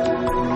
Música